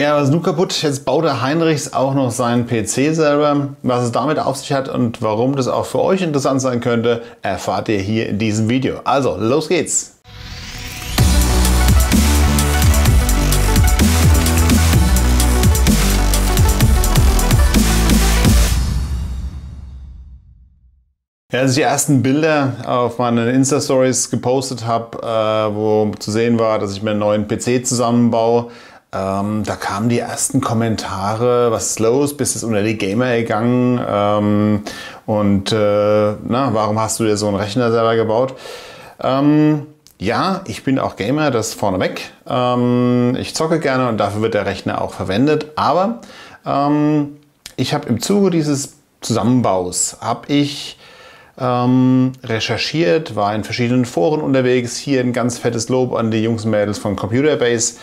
Ja, was ist nun kaputt? Jetzt baut der Heinrichs auch noch seinen PC selber. Was es damit auf sich hat und warum das auch für euch interessant sein könnte, erfahrt ihr hier in diesem Video. Also, los geht's! Ja, als ich die ersten Bilder auf meinen Insta-Stories gepostet habe, äh, wo zu sehen war, dass ich mir einen neuen PC zusammenbaue, ähm, da kamen die ersten Kommentare, was ist los, bist du unter die Gamer gegangen ähm, und äh, na, warum hast du dir so einen Rechner selber gebaut? Ähm, ja, ich bin auch Gamer, das vorneweg. Ähm, ich zocke gerne und dafür wird der Rechner auch verwendet, aber ähm, ich habe im Zuge dieses Zusammenbaus, habe ich ähm, recherchiert, war in verschiedenen Foren unterwegs. Hier ein ganz fettes Lob an die Jungs und Mädels von Computerbase.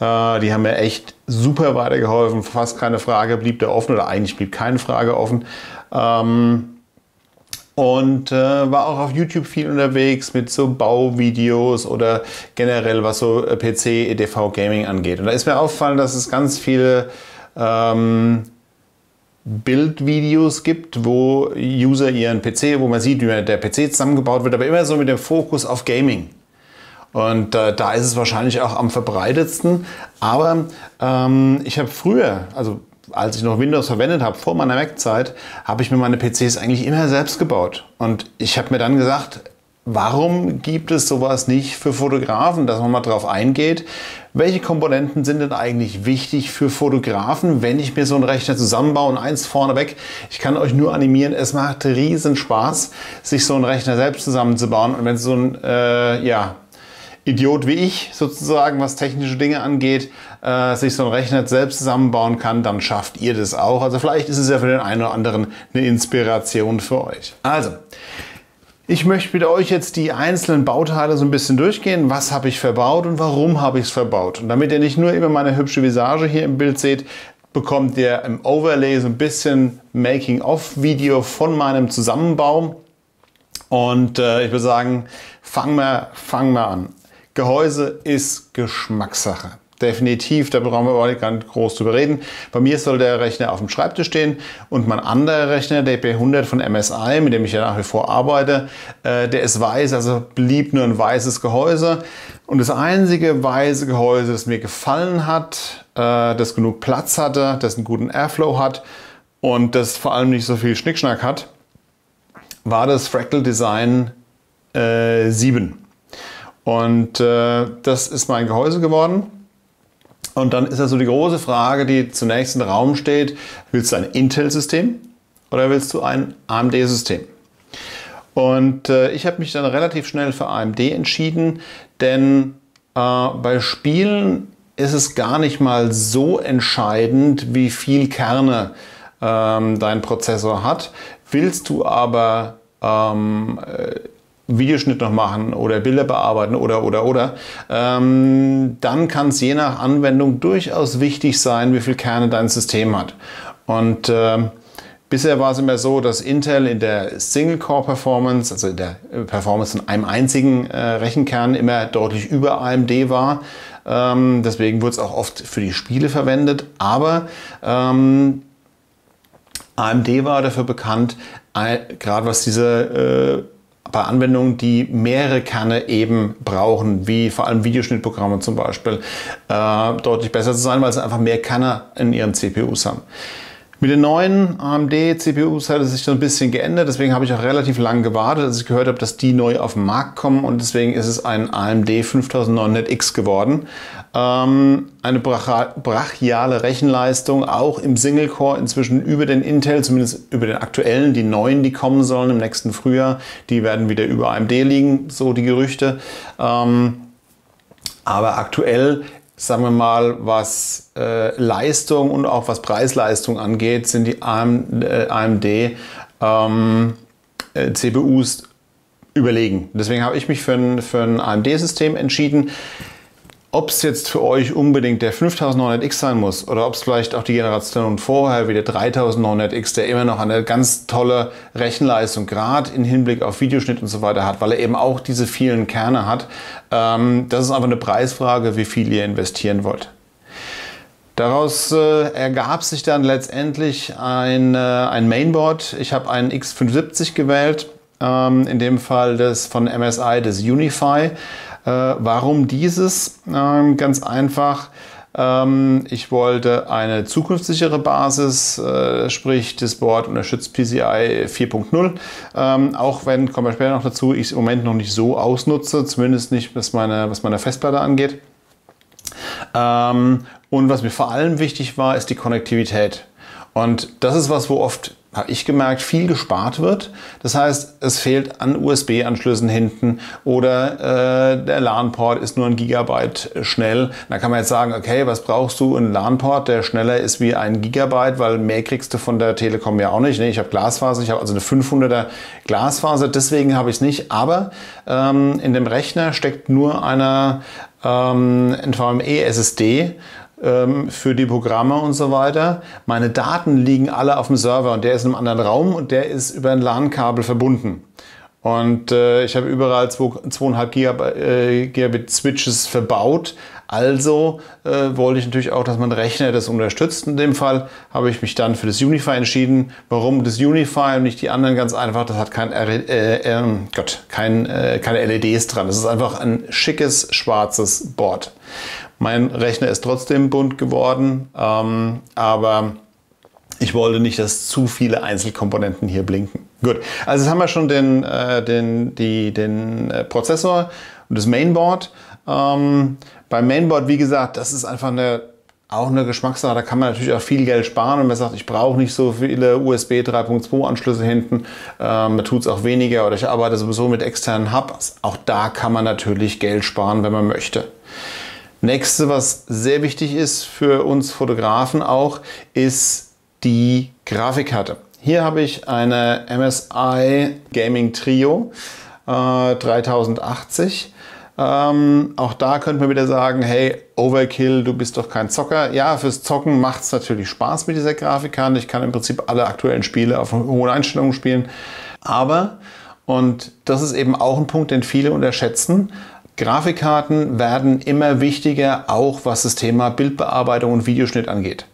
Äh, die haben mir echt super weitergeholfen. Fast keine Frage blieb da offen oder eigentlich blieb keine Frage offen. Ähm, und äh, war auch auf YouTube viel unterwegs mit so Bauvideos oder generell was so äh, PC, EDV Gaming angeht. Und da ist mir aufgefallen, dass es ganz viele ähm, Bildvideos gibt, wo User ihren PC, wo man sieht, wie der PC zusammengebaut wird, aber immer so mit dem Fokus auf Gaming. Und äh, da ist es wahrscheinlich auch am verbreitetsten. Aber ähm, ich habe früher, also als ich noch Windows verwendet habe, vor meiner Mac-Zeit, habe ich mir meine PCs eigentlich immer selbst gebaut. Und ich habe mir dann gesagt, Warum gibt es sowas nicht für Fotografen, dass man mal drauf eingeht? Welche Komponenten sind denn eigentlich wichtig für Fotografen, wenn ich mir so einen Rechner zusammenbaue? Und eins vorneweg, ich kann euch nur animieren, es macht riesen Spaß, sich so einen Rechner selbst zusammenzubauen. Und wenn so ein, äh, ja, Idiot wie ich sozusagen, was technische Dinge angeht, äh, sich so einen Rechner selbst zusammenbauen kann, dann schafft ihr das auch. Also vielleicht ist es ja für den einen oder anderen eine Inspiration für euch. Also, ich möchte mit euch jetzt die einzelnen Bauteile so ein bisschen durchgehen. Was habe ich verbaut und warum habe ich es verbaut? Und damit ihr nicht nur immer meine hübsche Visage hier im Bild seht, bekommt ihr im Overlay so ein bisschen Making-of-Video von meinem Zusammenbau. Und äh, ich würde sagen, fangen wir, fangen wir an. Gehäuse ist Geschmackssache. Definitiv, da brauchen wir gar nicht groß drüber reden. Bei mir soll der Rechner auf dem Schreibtisch stehen und mein anderer Rechner, der P100 von MSI, mit dem ich ja nach wie vor arbeite, äh, der ist weiß, also blieb nur ein weißes Gehäuse. Und das einzige weiße Gehäuse, das mir gefallen hat, äh, das genug Platz hatte, das einen guten Airflow hat und das vor allem nicht so viel Schnickschnack hat, war das Fractal Design äh, 7. Und äh, das ist mein Gehäuse geworden. Und dann ist das so die große Frage, die zunächst im Raum steht, willst du ein Intel-System oder willst du ein AMD-System? Und äh, ich habe mich dann relativ schnell für AMD entschieden, denn äh, bei Spielen ist es gar nicht mal so entscheidend, wie viel Kerne ähm, dein Prozessor hat. Willst du aber ähm, äh, Videoschnitt noch machen oder Bilder bearbeiten oder oder oder, ähm, dann kann es je nach Anwendung durchaus wichtig sein, wie viel Kerne dein System hat. Und äh, bisher war es immer so, dass Intel in der Single-Core-Performance, also in der Performance von einem einzigen äh, Rechenkern, immer deutlich über AMD war. Ähm, deswegen wurde es auch oft für die Spiele verwendet. Aber ähm, AMD war dafür bekannt, äh, gerade was diese äh, bei Anwendungen, die mehrere Kerne eben brauchen, wie vor allem Videoschnittprogramme zum Beispiel, äh, deutlich besser zu sein, weil sie einfach mehr Kerne in ihren CPUs haben. Mit den neuen AMD-CPUs hat es sich so ein bisschen geändert, deswegen habe ich auch relativ lange gewartet, als ich gehört habe, dass die neu auf den Markt kommen und deswegen ist es ein AMD 5900X geworden. Ähm, eine brachiale Rechenleistung, auch im Single-Core inzwischen über den Intel, zumindest über den aktuellen, die neuen, die kommen sollen im nächsten Frühjahr, die werden wieder über AMD liegen, so die Gerüchte. Ähm, aber aktuell sagen wir mal, was äh, Leistung und auch was Preisleistung angeht, sind die AMD, äh, AMD ähm, äh, CPUs überlegen. Deswegen habe ich mich für ein, für ein AMD-System entschieden. Ob es jetzt für euch unbedingt der 5900X sein muss oder ob es vielleicht auch die Generation vorher wie der 3900X, der immer noch eine ganz tolle Rechenleistung, gerade im Hinblick auf Videoschnitt und so weiter hat, weil er eben auch diese vielen Kerne hat. Ähm, das ist einfach eine Preisfrage, wie viel ihr investieren wollt. Daraus äh, ergab sich dann letztendlich ein, äh, ein Mainboard. Ich habe einen X570 gewählt, ähm, in dem Fall das von MSI, das Unify. Äh, warum dieses? Ähm, ganz einfach. Ähm, ich wollte eine zukunftssichere Basis, äh, sprich das Board unterstützt PCI 4.0. Ähm, auch wenn, kommen wir später noch dazu, ich es im Moment noch nicht so ausnutze, zumindest nicht was meine, was meine Festplatte angeht. Und was mir vor allem wichtig war, ist die Konnektivität. Und das ist was, wo oft habe ich gemerkt, viel gespart wird. Das heißt, es fehlt an USB-Anschlüssen hinten oder äh, der LAN-Port ist nur ein Gigabyte schnell. Da kann man jetzt sagen, okay, was brauchst du? Ein LAN-Port, der schneller ist wie ein Gigabyte, weil mehr kriegst du von der Telekom ja auch nicht. Nee, ich habe Glasfaser, ich habe also eine 500er Glasfaser, deswegen habe ich es nicht. Aber ähm, in dem Rechner steckt nur eine ähm, NVMe SSD ähm, für die Programme und so weiter. Meine Daten liegen alle auf dem Server und der ist in einem anderen Raum und der ist über ein LAN-Kabel verbunden. Und äh, ich habe überall 2,5 Gigabit, äh, Gigabit Switches verbaut. Also äh, wollte ich natürlich auch, dass mein Rechner das unterstützt. In dem Fall habe ich mich dann für das Unify entschieden. Warum das Unify und nicht die anderen? Ganz einfach, das hat kein, äh, äh, Gott, kein, äh, keine LEDs dran. Das ist einfach ein schickes schwarzes Board. Mein Rechner ist trotzdem bunt geworden, ähm, aber ich wollte nicht, dass zu viele Einzelkomponenten hier blinken. Gut, also jetzt haben wir schon den, äh, den, die, den äh, Prozessor und das Mainboard. Ähm, beim Mainboard, wie gesagt, das ist einfach eine auch eine Geschmackssache. Da kann man natürlich auch viel Geld sparen und man sagt, ich brauche nicht so viele USB 3.2 Anschlüsse hinten. Ähm, man tut es auch weniger oder ich arbeite sowieso mit externen Hubs. Auch da kann man natürlich Geld sparen, wenn man möchte. Nächste, was sehr wichtig ist für uns Fotografen auch, ist die Grafikkarte. Hier habe ich eine MSI Gaming Trio äh, 3080. Ähm, auch da könnte man wieder sagen, hey, Overkill, du bist doch kein Zocker. Ja, fürs Zocken macht es natürlich Spaß mit dieser Grafikkarte. Ich kann im Prinzip alle aktuellen Spiele auf hohen Einstellungen spielen. Aber, und das ist eben auch ein Punkt, den viele unterschätzen, Grafikkarten werden immer wichtiger, auch was das Thema Bildbearbeitung und Videoschnitt angeht.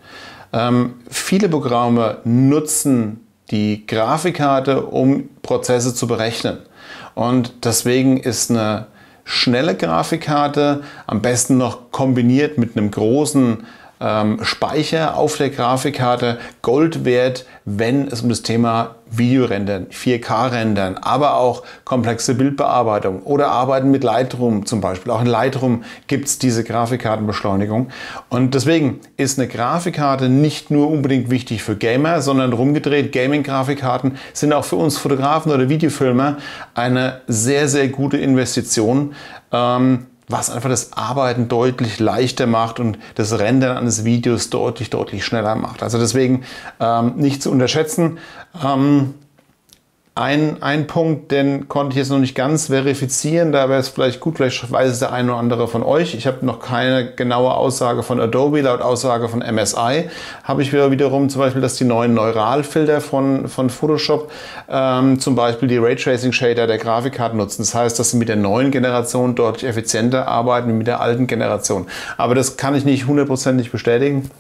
Ähm, viele Programme nutzen die Grafikkarte, um Prozesse zu berechnen. Und deswegen ist eine schnelle Grafikkarte am besten noch kombiniert mit einem großen ähm, Speicher auf der Grafikkarte Gold wert, wenn es um das Thema Videorendern, 4K-Rendern, aber auch komplexe Bildbearbeitung oder Arbeiten mit Lightroom zum Beispiel. Auch in Lightroom gibt es diese Grafikkartenbeschleunigung. Und deswegen ist eine Grafikkarte nicht nur unbedingt wichtig für Gamer, sondern rumgedreht, Gaming-Grafikkarten sind auch für uns Fotografen oder Videofilmer eine sehr, sehr gute Investition. Ähm, was einfach das Arbeiten deutlich leichter macht und das Rendern eines Videos deutlich, deutlich schneller macht. Also deswegen ähm, nicht zu unterschätzen. Ähm, ein, ein Punkt, den konnte ich jetzt noch nicht ganz verifizieren, da wäre es vielleicht gut, vielleicht weiß es der eine oder andere von euch. Ich habe noch keine genaue Aussage von Adobe, laut Aussage von MSI habe ich wieder wiederum zum Beispiel, dass die neuen Neuralfilter von, von Photoshop ähm, zum Beispiel die Raytracing Shader der Grafikkarte nutzen. Das heißt, dass sie mit der neuen Generation deutlich effizienter arbeiten wie mit der alten Generation. Aber das kann ich nicht hundertprozentig bestätigen.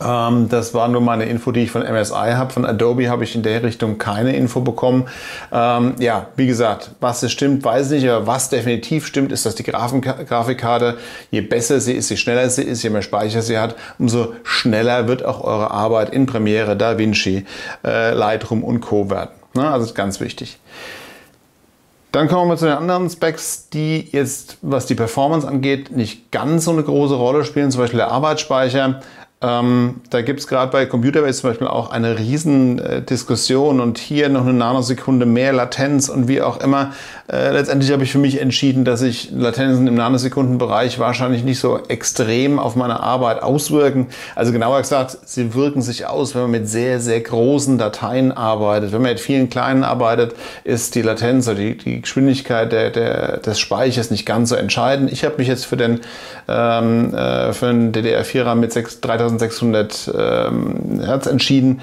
Ähm, das war nur meine Info, die ich von MSI habe. Von Adobe habe ich in der Richtung keine Info bekommen. Ähm, ja, wie gesagt, was es stimmt, weiß ich nicht, aber was definitiv stimmt, ist, dass die Grafik Grafikkarte, je besser sie ist, je schneller sie ist, je mehr Speicher sie hat, umso schneller wird auch eure Arbeit in Premiere, DaVinci, äh, Lightroom und Co. werden. Ne? Also ist ganz wichtig. Dann kommen wir zu den anderen Specs, die jetzt, was die Performance angeht, nicht ganz so eine große Rolle spielen. Zum Beispiel der Arbeitsspeicher. Ähm, da gibt es gerade bei Computerbase zum Beispiel auch eine riesen äh, und hier noch eine Nanosekunde mehr Latenz und wie auch immer. Äh, letztendlich habe ich für mich entschieden, dass sich Latenzen im Nanosekundenbereich wahrscheinlich nicht so extrem auf meine Arbeit auswirken. Also genauer gesagt, sie wirken sich aus, wenn man mit sehr, sehr großen Dateien arbeitet. Wenn man mit vielen kleinen arbeitet, ist die Latenz oder die, die Geschwindigkeit der, der, des Speichers nicht ganz so entscheidend. Ich habe mich jetzt für den, ähm, äh, den DDR4er mit 6, 3000 1600 ähm, Hertz entschieden.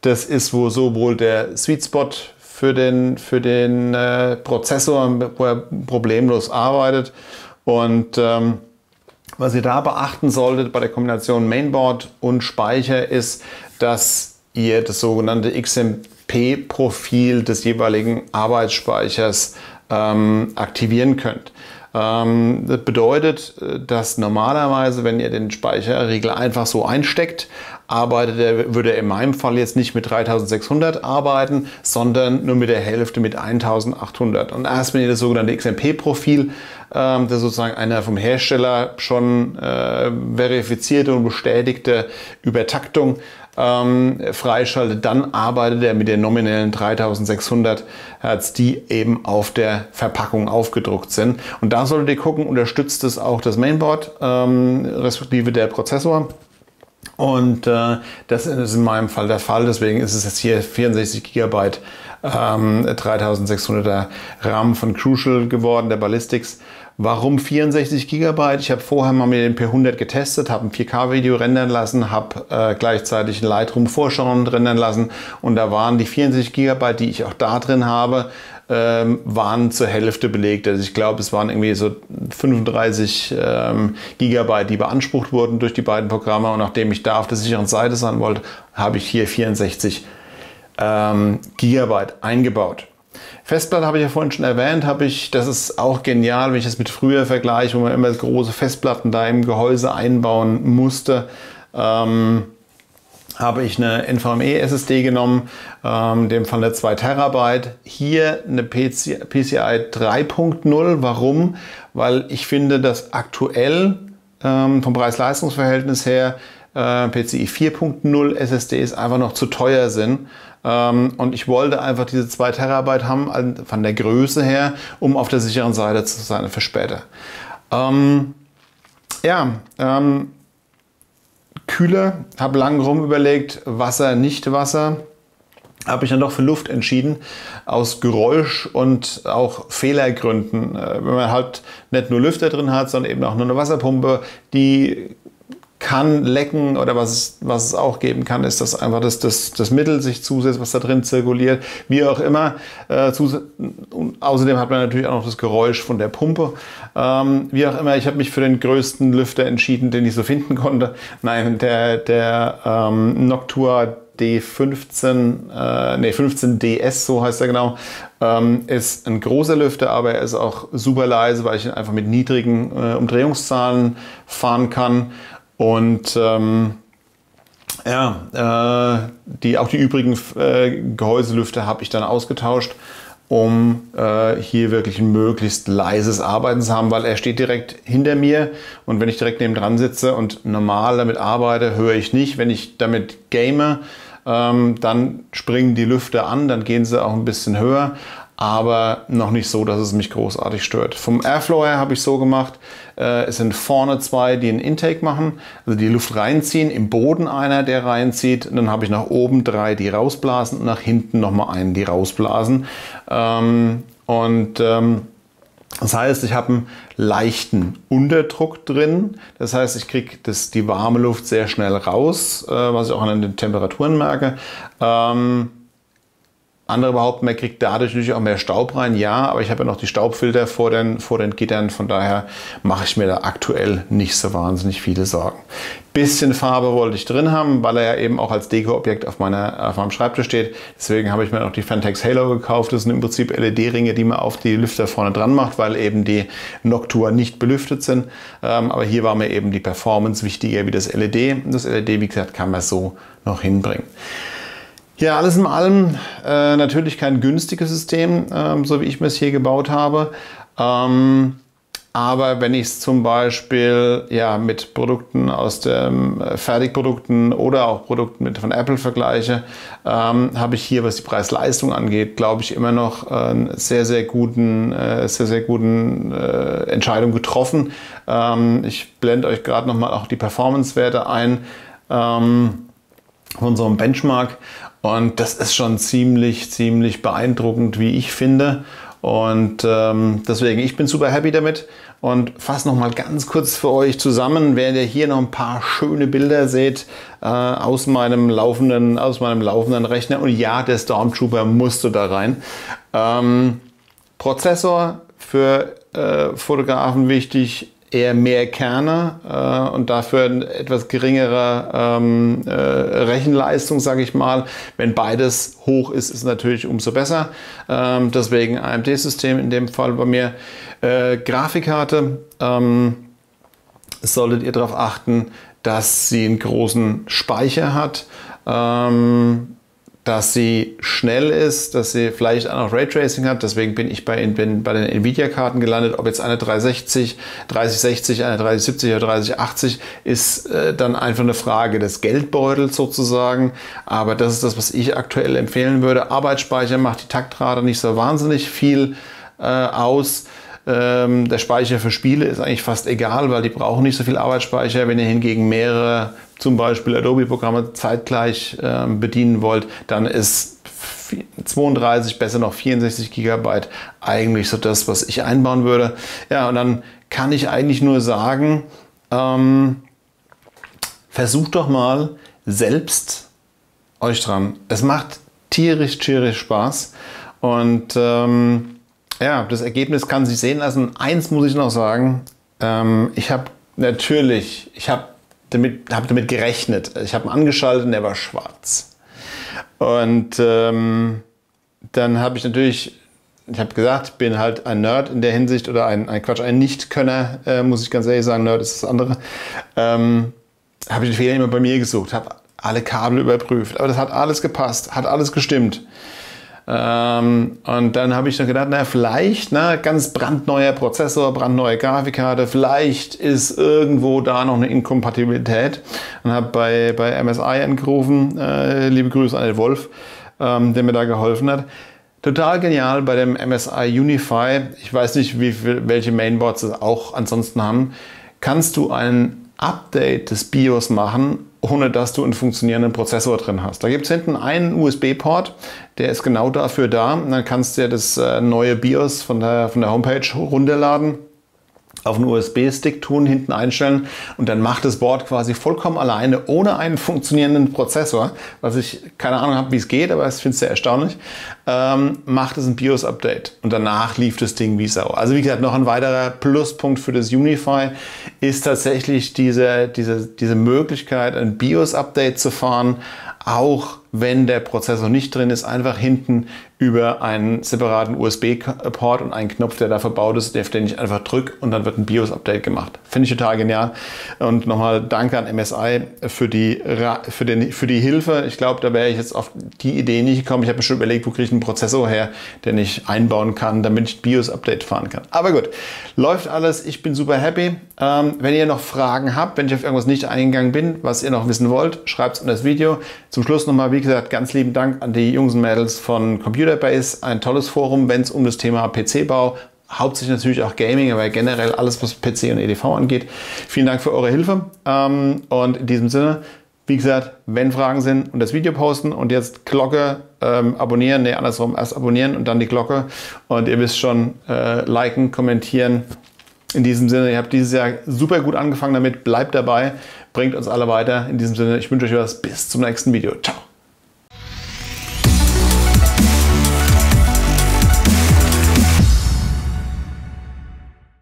Das ist wo sowohl der Sweet Spot für den, für den äh, Prozessor, wo er problemlos arbeitet. Und ähm, Was ihr da beachten solltet bei der Kombination Mainboard und Speicher ist, dass ihr das sogenannte XMP-Profil des jeweiligen Arbeitsspeichers ähm, aktivieren könnt. Ähm, das bedeutet, äh, dass normalerweise, wenn ihr den Speicherriegel einfach so einsteckt, arbeitet er, würde er in meinem Fall jetzt nicht mit 3600 arbeiten, sondern nur mit der Hälfte mit 1800. Und erst wenn ihr das sogenannte XMP-Profil, ähm, das sozusagen eine vom Hersteller schon äh, verifizierte und bestätigte Übertaktung ähm, freischaltet, dann arbeitet er mit den nominellen 3600 Hertz, die eben auf der Verpackung aufgedruckt sind. Und da solltet ihr gucken, unterstützt es auch das Mainboard, ähm, respektive der Prozessor. Und äh, das ist in meinem Fall der Fall. Deswegen ist es jetzt hier 64 GB ähm, 3600er RAM von Crucial geworden, der Ballistics. Warum 64 GB? Ich habe vorher mal mit dem P100 getestet, habe ein 4K-Video rendern lassen, habe äh, gleichzeitig ein Lightroom Vorschauen rendern lassen und da waren die 64 GB, die ich auch da drin habe, ähm, waren zur Hälfte belegt. Also ich glaube, es waren irgendwie so 35 ähm, Gigabyte, die beansprucht wurden durch die beiden Programme. Und nachdem ich da auf der sicheren Seite sein wollte, habe ich hier 64 ähm, Gigabyte eingebaut. Festplatte habe ich ja vorhin schon erwähnt, habe ich, das ist auch genial, wenn ich das mit früher vergleiche, wo man immer große Festplatten da im Gehäuse einbauen musste. Ähm, habe ich eine NVMe SSD genommen, ähm, dem Fall eine 2 Terabyte. Hier eine PC, PCI 3.0. Warum? Weil ich finde, dass aktuell ähm, vom Preis-Leistungs-Verhältnis her äh, PCI 4.0 SSDs einfach noch zu teuer sind. Ähm, und ich wollte einfach diese 2 Terabyte haben, von der Größe her, um auf der sicheren Seite zu sein für später. Ähm, ja, ähm, Kühler, habe lange rum überlegt, Wasser, nicht Wasser. Habe ich dann doch für Luft entschieden, aus Geräusch und auch Fehlergründen. Äh, wenn man halt nicht nur Lüfter drin hat, sondern eben auch nur eine Wasserpumpe, die kann lecken oder was es, was es auch geben kann, ist, dass einfach das, das, das Mittel sich zusetzt, was da drin zirkuliert, wie auch immer. Äh, außerdem hat man natürlich auch noch das Geräusch von der Pumpe. Ähm, wie auch immer, ich habe mich für den größten Lüfter entschieden, den ich so finden konnte. Nein, der, der ähm, Noctua D15, äh, nee, 15DS, so heißt er genau, ähm, ist ein großer Lüfter, aber er ist auch super leise, weil ich ihn einfach mit niedrigen äh, Umdrehungszahlen fahren kann. Und ähm, ja, äh, die, auch die übrigen äh, Gehäuselüfter habe ich dann ausgetauscht, um äh, hier wirklich ein möglichst leises Arbeiten zu haben, weil er steht direkt hinter mir und wenn ich direkt neben dran sitze und normal damit arbeite, höre ich nicht. Wenn ich damit game, ähm, dann springen die Lüfter an, dann gehen sie auch ein bisschen höher aber noch nicht so, dass es mich großartig stört. Vom Airflow her habe ich so gemacht, äh, es sind vorne zwei, die einen Intake machen, also die Luft reinziehen, im Boden einer, der reinzieht, und dann habe ich nach oben drei, die rausblasen und nach hinten nochmal einen, die rausblasen. Ähm, und ähm, das heißt, ich habe einen leichten Unterdruck drin. Das heißt, ich kriege die warme Luft sehr schnell raus, äh, was ich auch an den Temperaturen merke. Ähm, andere behaupten, man kriegt dadurch natürlich auch mehr Staub rein. Ja, aber ich habe ja noch die Staubfilter vor den, vor den Gittern. Von daher mache ich mir da aktuell nicht so wahnsinnig viele Sorgen. Bisschen Farbe wollte ich drin haben, weil er ja eben auch als Dekoobjekt auf, auf meinem Schreibtisch steht. Deswegen habe ich mir noch die Fantex Halo gekauft. Das sind im Prinzip LED-Ringe, die man auf die Lüfter vorne dran macht, weil eben die Noctua nicht belüftet sind. Ähm, aber hier war mir eben die Performance wichtiger wie das LED. Das LED, wie gesagt, kann man so noch hinbringen. Ja, alles in allem äh, natürlich kein günstiges System, ähm, so wie ich mir es hier gebaut habe. Ähm, aber wenn ich es zum Beispiel ja, mit Produkten aus dem äh, Fertigprodukten oder auch Produkten mit, von Apple vergleiche, ähm, habe ich hier, was die Preis-Leistung angeht, glaube ich, immer noch äh, eine sehr, sehr guten, äh, sehr, sehr guten äh, Entscheidung getroffen. Ähm, ich blende euch gerade nochmal auch die Performance-Werte ein ähm, von unserem Benchmark. Und das ist schon ziemlich, ziemlich beeindruckend, wie ich finde. Und ähm, deswegen, ich bin super happy damit und fasse noch mal ganz kurz für euch zusammen, während ihr hier noch ein paar schöne Bilder seht äh, aus meinem laufenden, aus meinem laufenden Rechner. Und ja, der Stormtrooper musste da rein. Ähm, Prozessor für äh, Fotografen wichtig, eher mehr Kerne äh, und dafür etwas geringere ähm, äh, Rechenleistung, sage ich mal. Wenn beides hoch ist, ist natürlich umso besser. Ähm, deswegen AMD-System in dem Fall bei mir. Äh, Grafikkarte ähm, solltet ihr darauf achten, dass sie einen großen Speicher hat. Ähm, dass sie schnell ist, dass sie vielleicht auch noch Raytracing hat. Deswegen bin ich bei, bin bei den Nvidia-Karten gelandet. Ob jetzt eine 360, 3060, eine 3070 oder 3080 ist äh, dann einfach eine Frage des Geldbeutels sozusagen. Aber das ist das, was ich aktuell empfehlen würde. Arbeitsspeicher macht die Taktrate nicht so wahnsinnig viel äh, aus. Ähm, der Speicher für Spiele ist eigentlich fast egal, weil die brauchen nicht so viel Arbeitsspeicher. Wenn ihr hingegen mehrere, zum Beispiel Adobe-Programme zeitgleich äh, bedienen wollt, dann ist 32, besser noch 64 GB eigentlich so das, was ich einbauen würde. Ja, und dann kann ich eigentlich nur sagen, ähm, versucht doch mal selbst euch dran. Es macht tierisch, tierisch Spaß. Und ähm, ja, das Ergebnis kann sich sehen lassen. Eins muss ich noch sagen. Ähm, ich habe natürlich, ich habe damit, hab damit gerechnet. Ich habe ihn angeschaltet und der war schwarz. Und ähm, dann habe ich natürlich, ich habe gesagt, bin halt ein Nerd in der Hinsicht oder ein, ein Quatsch, ein Nicht-Könner, äh, muss ich ganz ehrlich sagen. Nerd ist das andere. Ähm, habe ich den Fehler immer bei mir gesucht, habe alle Kabel überprüft. Aber das hat alles gepasst, hat alles gestimmt. Ähm, und dann habe ich dann gedacht, na vielleicht, na, ganz brandneuer Prozessor, brandneue Grafikkarte, vielleicht ist irgendwo da noch eine Inkompatibilität. Und habe bei, bei MSI angerufen, äh, liebe Grüße an den Wolf, ähm, der mir da geholfen hat. Total genial bei dem MSI Unify. Ich weiß nicht, wie viel, welche Mainboards es auch ansonsten haben. Kannst du ein Update des BIOS machen ohne dass du einen funktionierenden Prozessor drin hast. Da gibt es hinten einen USB-Port, der ist genau dafür da. Dann kannst du dir das äh, neue BIOS von der, von der Homepage runterladen auf einen USB-Stick tun, hinten einstellen und dann macht das Board quasi vollkommen alleine, ohne einen funktionierenden Prozessor, was ich keine Ahnung habe, wie es geht, aber ich finde es sehr erstaunlich, ähm, macht es ein BIOS-Update und danach lief das Ding wie Sau. Also wie gesagt, noch ein weiterer Pluspunkt für das Unify ist tatsächlich diese, diese, diese Möglichkeit, ein BIOS-Update zu fahren, auch wenn der Prozessor nicht drin ist, einfach hinten über einen separaten USB-Port und einen Knopf, der da verbaut ist, den ich einfach drücke und dann wird ein BIOS-Update gemacht. Finde ich total genial. Und nochmal danke an MSI für die, für den, für die Hilfe. Ich glaube, da wäre ich jetzt auf die Idee nicht gekommen. Ich habe mir schon überlegt, wo kriege ich einen Prozessor her, den ich einbauen kann, damit ich BIOS-Update fahren kann. Aber gut, läuft alles. Ich bin super happy. Ähm, wenn ihr noch Fragen habt, wenn ich auf irgendwas nicht eingegangen bin, was ihr noch wissen wollt, schreibt es unter das Video. Zum Schluss nochmal, wie gesagt, ganz lieben Dank an die Jungs und Mädels von Computerbase. Ein tolles Forum, wenn es um das Thema PC-Bau, hauptsächlich natürlich auch Gaming, aber generell alles, was PC und EDV angeht. Vielen Dank für eure Hilfe. Ähm, und in diesem Sinne, wie gesagt, wenn Fragen sind und das Video posten und jetzt Glocke ähm, abonnieren, ne, andersrum, erst abonnieren und dann die Glocke. Und ihr wisst schon, äh, liken, kommentieren. In diesem Sinne, ihr habt dieses Jahr super gut angefangen damit, bleibt dabei, bringt uns alle weiter. In diesem Sinne, ich wünsche euch was, bis zum nächsten Video. Ciao.